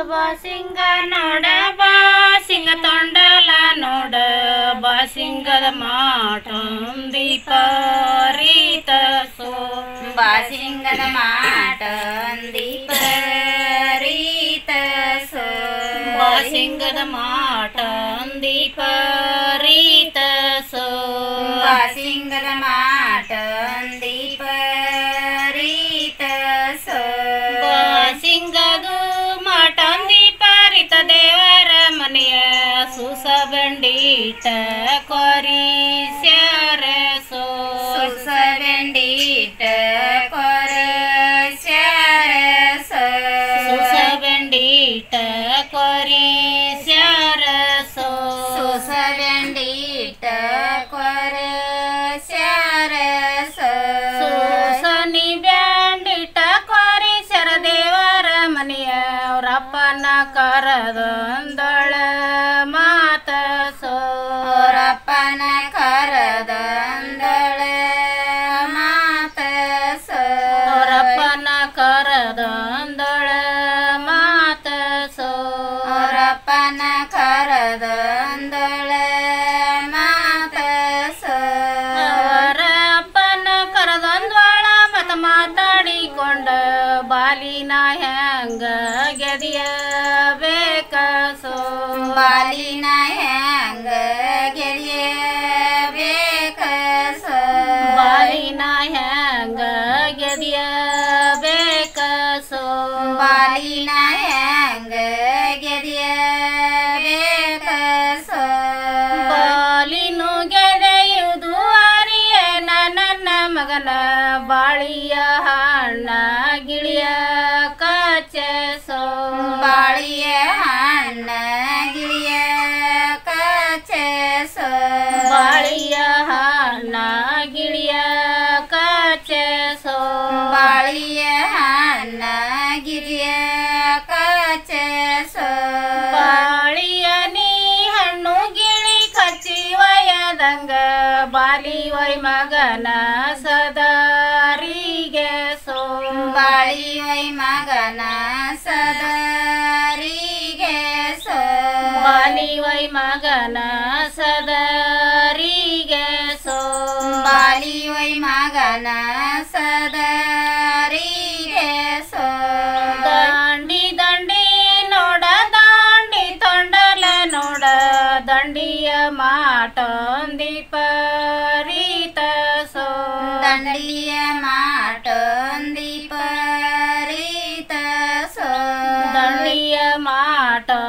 ಬಾಸಿಂಗ ನೋಡ ಬಾಸಿಂಗ ತೊಂಡಲ ನೋಡ ಬಾಸಿಂಗದ ಮಾಟೊಂದಿ ಪರೀತ ಸೋ ಬಾಸಿಂಗದ ಮಾಟ ದೀಪರೀತ ಸೋ ಬಾಸಿಂಗದ ಮಾಟೊಂದಿ ಪರೀತ ಸೋ ಬಾಸಿಂಗದ ಮಾಟ ದೀಪರೀತ ಬಂಡೀಟ ಕೊರಿ ಸ್ಯಾರ ಸೋ ಸುಸ ಬೆಂಡೀಟ ಕೊರ ಬಾಲಿನ ಹೆಂಗ ಗೆಳೆಯ ಬೇಕ ಸೋ ಬಾಲಿನ ಹೆಂಗ ಗೆದಿಯ ಬೇಕ ಸೋ ಬಾಲಿನ ಹೆಂಗ ಗೆಳೆಯ ಬೇಕ ಸೋ ಬಾಲಿನು ಗೆದೆಯುವುದು ಅರಿಯ ನನ್ನ ಮಗನ ಬಾಳಿಯ ಹಣ್ಣ ಮಗನ ಸದರಿಗೆ ಸೋ ಬಾಲಿ ಒಯ್ ಮಗನ ಸದಾರಿಗೆ ಸೋ ಬಾಲಿ ವೈ ಮಗನ ಸದರಿಗೆ ಸೋ ದಂಡಿ ದಂಡಿ ನೋಡ ದಾಂಡಿ ತೊಂಡಲ ನೋಡ ದಂಡಿಯ ಮಾಟೊಂದಿ ರೀತ ಸೋ ದಂಡಿಯ ಮಾಟೊಂದಿ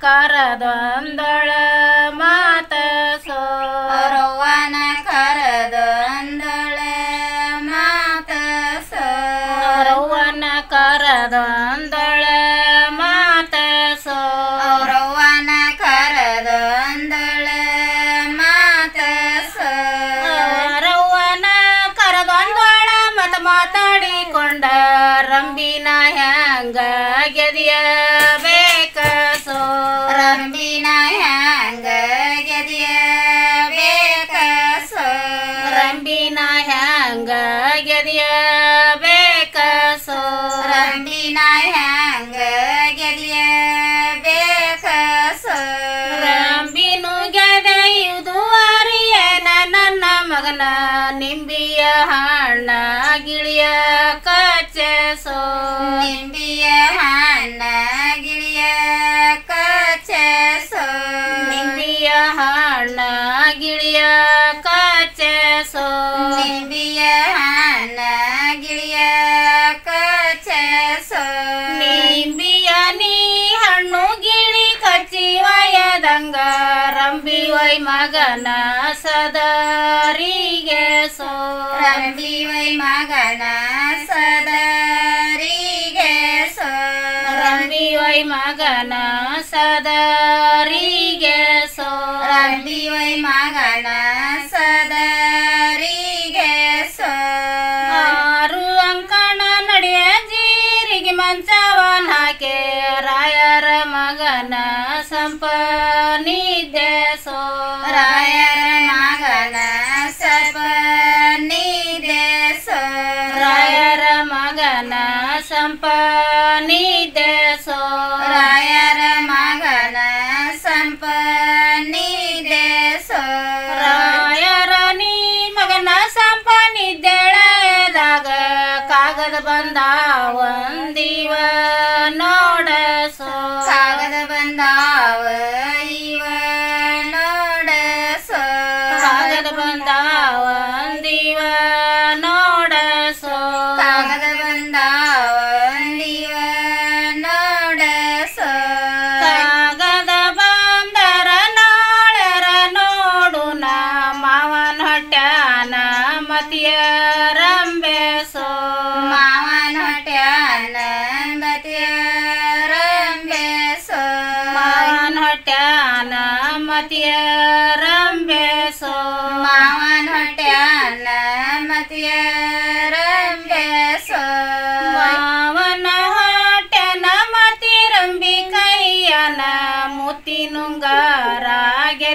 ಕರದೊಂದೊಳ ಬಣ್ಣ ಗಿಳಿಯ ಕಚ್ಚಸೋ ನಿಂಬಿಯ ಹಣ್ಣ ಗಿಳಿಯ ಕಚ್ಚಸೋ ನಿಂಬಿಯ ಹಣ್ಣ ಗಿಳಿಯ ಕಚ್ಚಸೋ ನಿಂಬಿಯ ಹಣ್ಣ ಗಿಳಿಯ ಕಚ್ಚಸೋ ನಿಂಬಿಯ ನೀ ಹಣ್ಣು ಗಿಳಿ ಕಚ್ಚಿವಯದಂಗ ರಂಬಿವೈ ಮಗನ ಸದಾರಿ रा वै मागना सदारी घो रै मागना सदारी घ सो राई मा गना सदारी घ सारु अङ्क नडिया जिरी मञ्च भाके र मगना सम्पन्स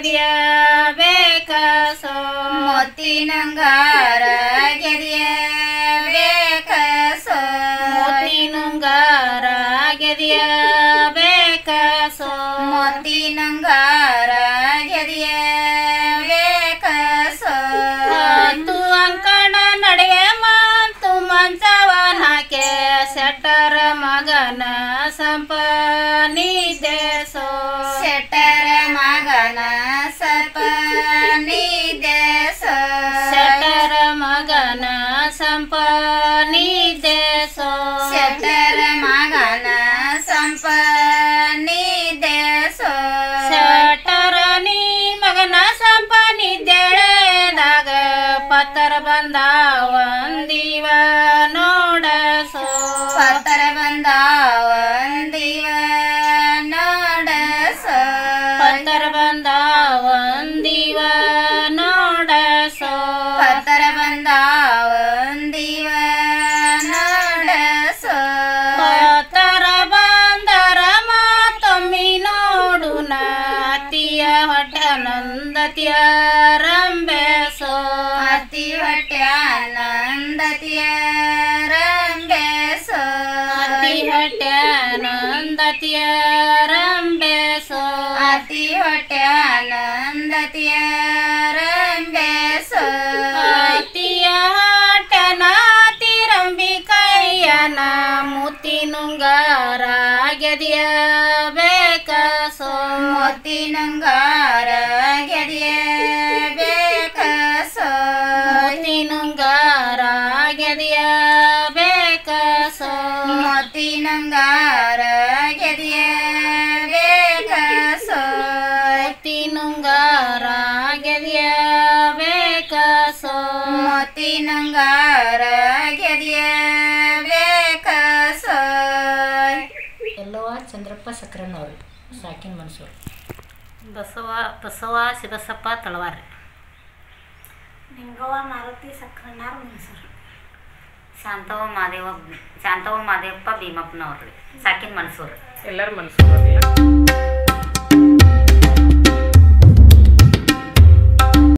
ಗೆದಿಯ ಬೇಕಸೋ ಮೊತ್ತಿನಂಗಾರ ಗೆದಿಯ 买个男生 ರಂಬೆಸೋ ಅತಿ ಹೊಟ್ಟೆ ಆನಂದತಿಯ ರಂಬೆಸೋ ಅತಿಯ ಹೊಟ್ಟನಾತಿ ರಂಬಿ ಕೈಯನ ಮುತಿ ನುಂಗಾರಾಗದಿಯ ಬೇಕಸೋ ಮುತಿ ನುಂಗಾರಾಗದಿಯ ಬೇಕಸೋ ಮುತಿ ನುಂಗಾರಾಗದಿಯ ಬೇಕಸೋ ಮುತಿ ನಂಗಾರ ಬಸಪ್ಪ ಸಾಕಿನ ಮನ್ಸೂರು. ಬಸವ ಬಸವ ಶಿವಸಪ್ಪ ತಳವಾರಿ ನಿಂಗವ್ವ ಮಾರುತಿ ಸಕ್ರನಾರ್ ಮನ್ಸೂರು. ಶಾಂತವ ಮಾದೇವ ಮಹಾದೇವಪ್ಪ ಮಾದೇವಪ್ಪ ಭೀಮಪ್ಪನವ್ರಿ ಸಾಕಿನ ಮನ್ಸೂರು. ಎಲ್ಲರ ಮನ್ಸೂರು